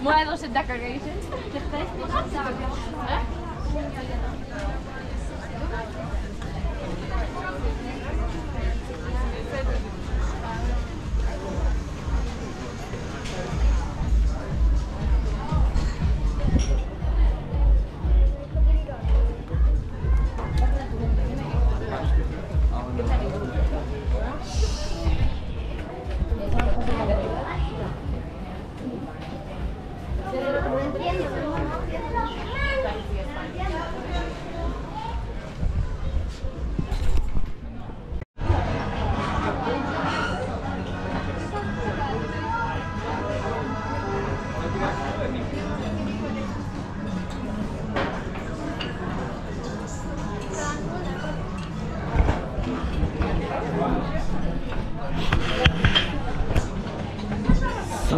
Mooi was het decoration.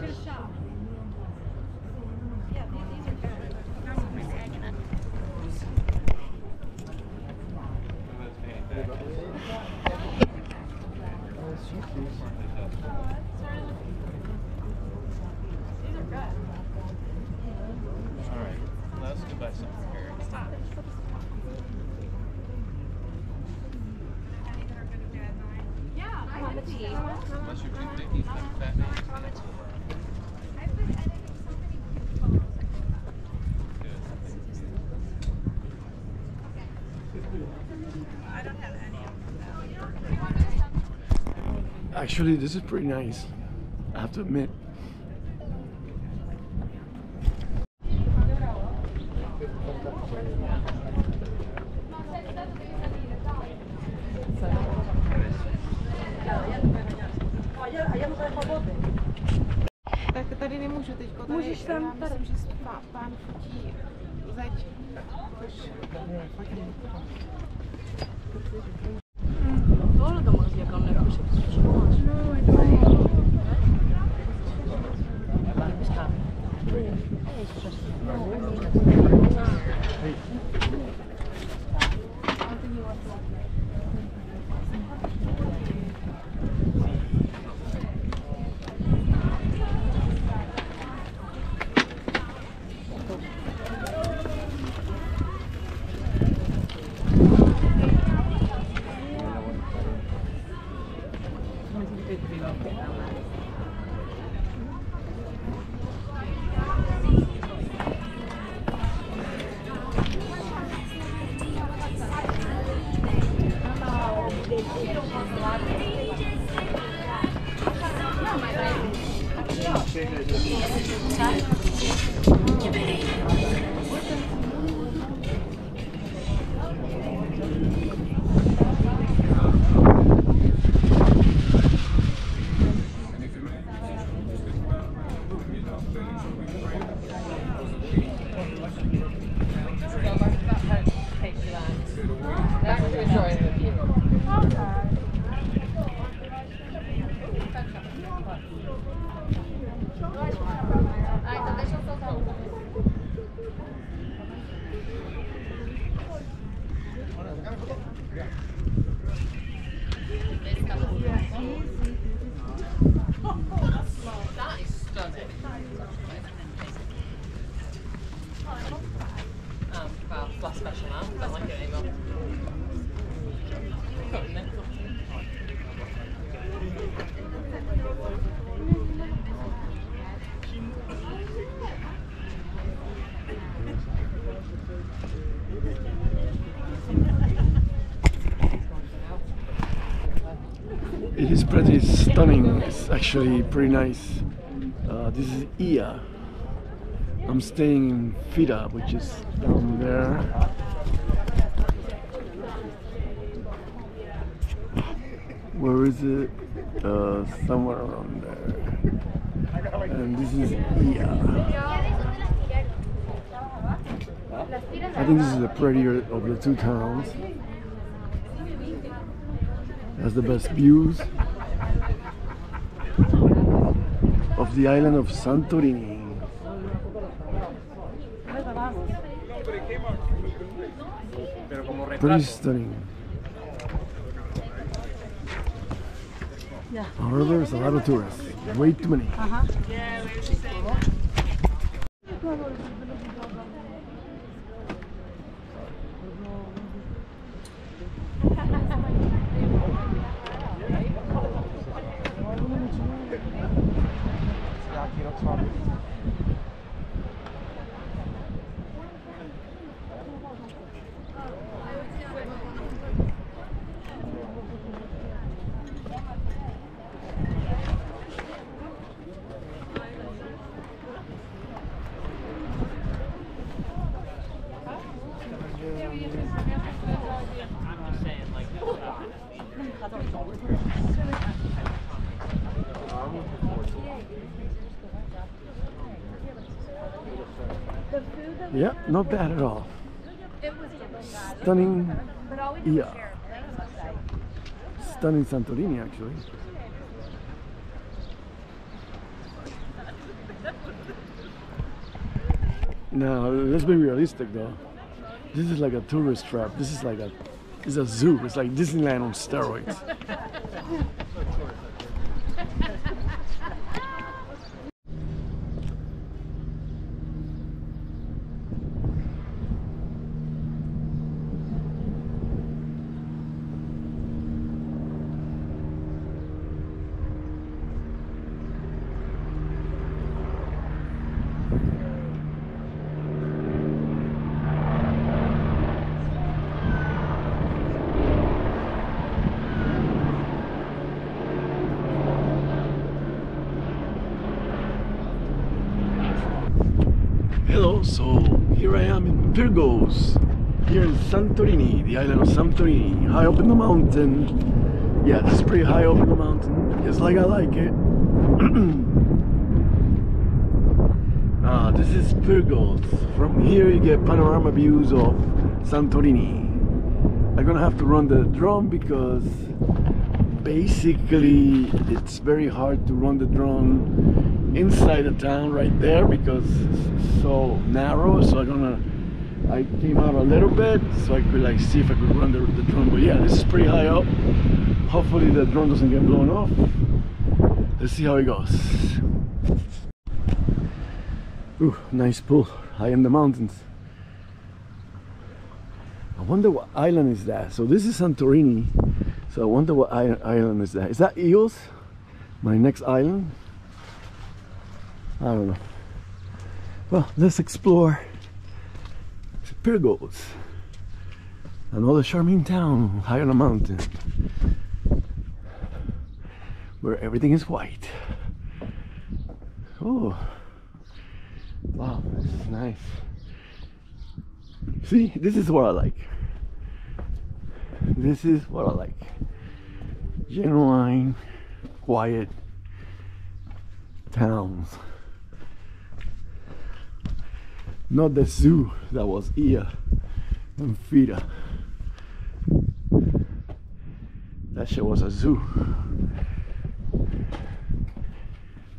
сейчас Actually, this is pretty nice, I have to admit. Tak tady nemůžu tady Můžeš tam myslím, že pá, pán zeď. Hmm, tohle to možná někam nepůjde. 开始。嗯 It is pretty stunning. It's actually pretty nice. Uh, this is Ia. I'm staying in Fira, which is down there. Where is it? Uh, somewhere around there. And this is Ia. I think this is the prettier of the two towns. Has the best views of the island of Santorini. Pretty stunning. Yeah. However, there's a lot of tourists. Way too many. Yeah, not bad at all. Stunning. Yeah. Stunning Santorini, actually. Now, let's be realistic though. This is like a tourist trap. This is like a, it's a zoo. It's like Disneyland on steroids. so here I am in Pyrgos, here in Santorini, the island of Santorini, high up in the mountain. Yeah, is pretty high up in the mountain, just like I like it. Ah, this is Pyrgos. From here you get panorama views of Santorini. I'm gonna have to run the drone because basically it's very hard to run the drone inside the town right there because it's so narrow. So I'm gonna I came out a little bit so I could like see if I could run the, the drone. But yeah this is pretty high up. Hopefully the drone doesn't get blown off. Let's see how it goes. Ooh, nice pool. High in the mountains. I wonder what island is that. So this is Santorini so I wonder what island is that is that Eels? my next island I don't know. Well, let's explore Pyrgos, another charming town high on a mountain where everything is white. Oh, wow, this is nice. See, this is what I like. This is what I like. Genuine, quiet towns not the zoo that was here and Fira. That shit was a zoo.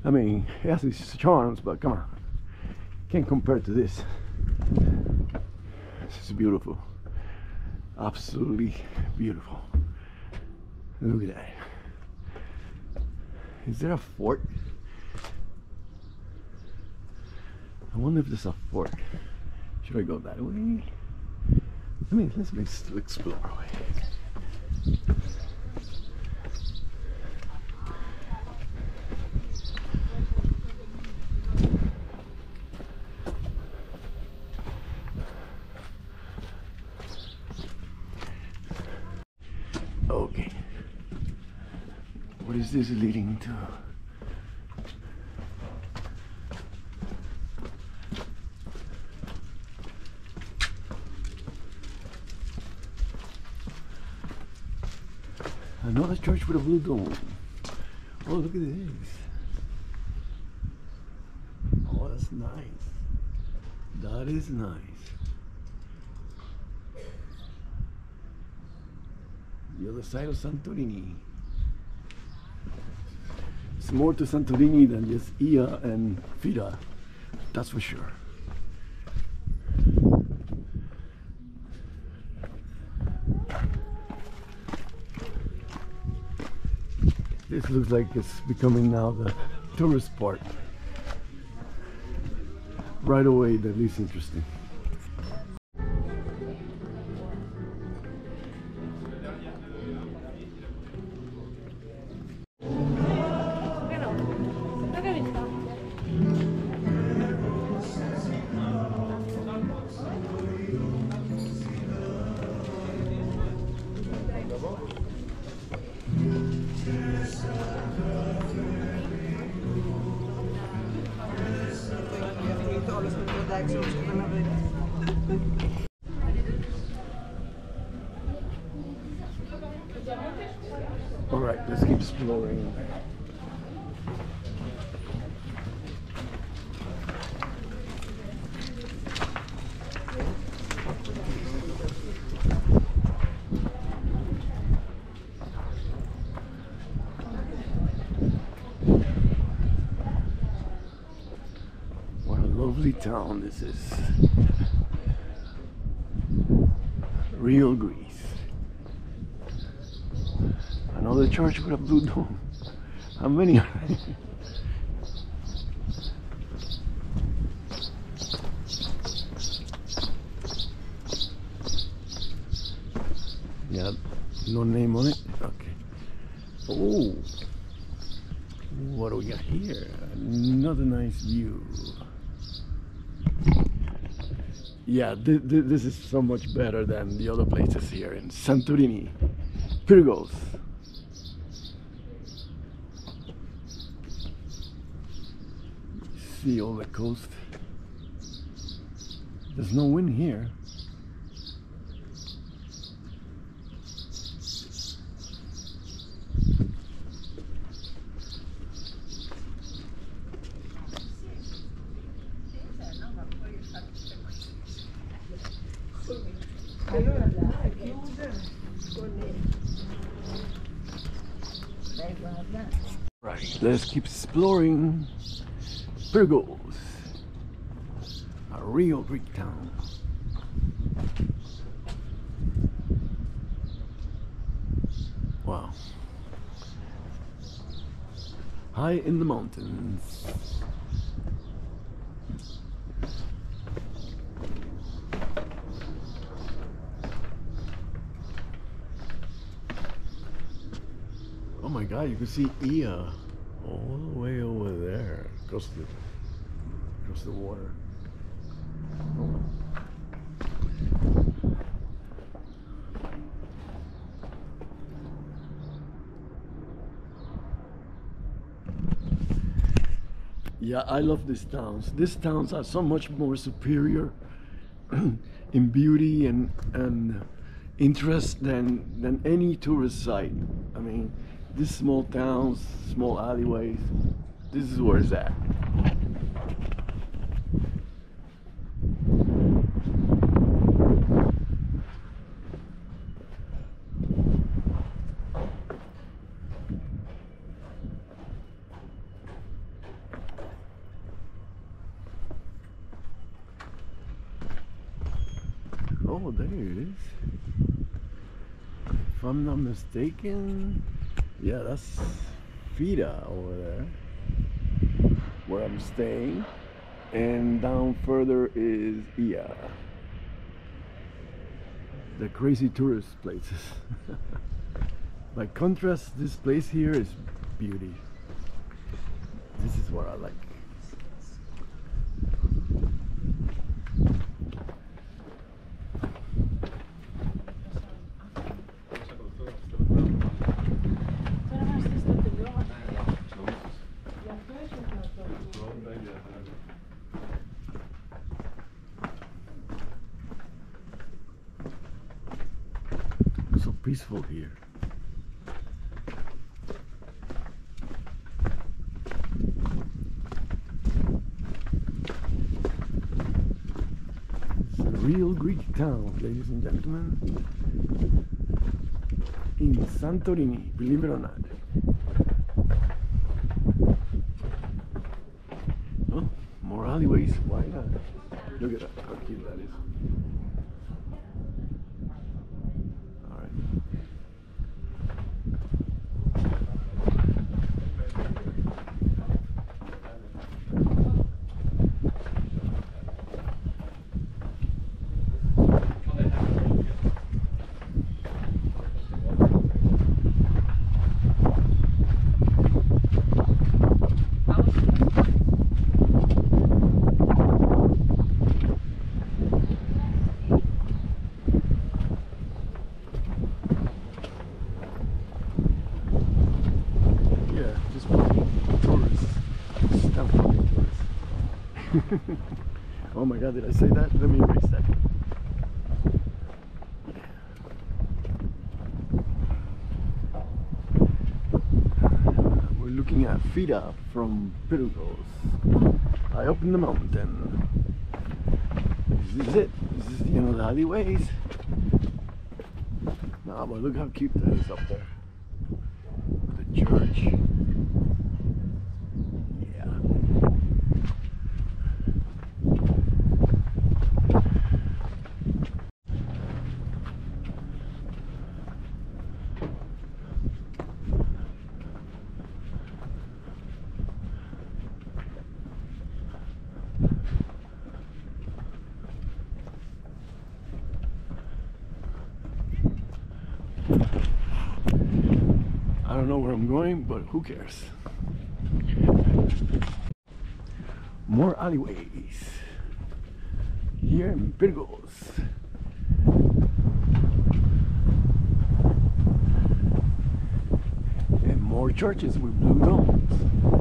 I mean, it has its charms, but come on. Can't compare to this. This is beautiful. Absolutely beautiful. Look at that. Is there a fort? I wonder if there's a fort. Should I go that way? I mean, let's ex- explore. Okay. What is this leading to? Another church with a blue dome. Oh, look at this. Oh, that's nice. That is nice. The other side of Santorini. More to Santorini than just Ia and Fira. That's for sure. This looks like it's becoming now the tourist part. Right away, the least interesting. All right, let's keep exploring. What a lovely town this is. Real Greece. Another church with a blue dome. How many are there? Yeah, no name on it. Okay. Oh, what do we got here? Another nice view. Yeah, th- th- this is so much better than the other places here in Santorini, Pyrgos. See all the coast. There's no wind here. Let's keep exploring Pyrgos, a real Greek town. Wow. High in the mountains. Oh my god, you can see Ia all the way over there across the across the water. Oh. Yeah, I love these towns. These towns are so much more superior in beauty and and interest than than any tourist site. I mean, these small towns, small alleyways, this is where it's at. Oh, there it is. If I'm not mistaken, yeah, that's Fira over there, where I'm staying. And down further is Ia. The crazy tourist places. By contrast, this place here is beauty. This is what I like. Peaceful here. It's a real Greek town, ladies and gentlemen. In Santorini, believe it or not. Oh, more alleyways, why not? Look at how cute that is. Alright. Yeah, just fucking tourists. Stamp fucking tourists. oh my god, did I say that? Let me erase that. We're looking at Fira from Pyrgos. I in the mountain. This is it. This is the end of the alleyways. Nah, but look how cute that is up there the church. Yeah. I don't know where I'm going, but who cares? More alleyways here in Pyrgos. And more churches with blue domes.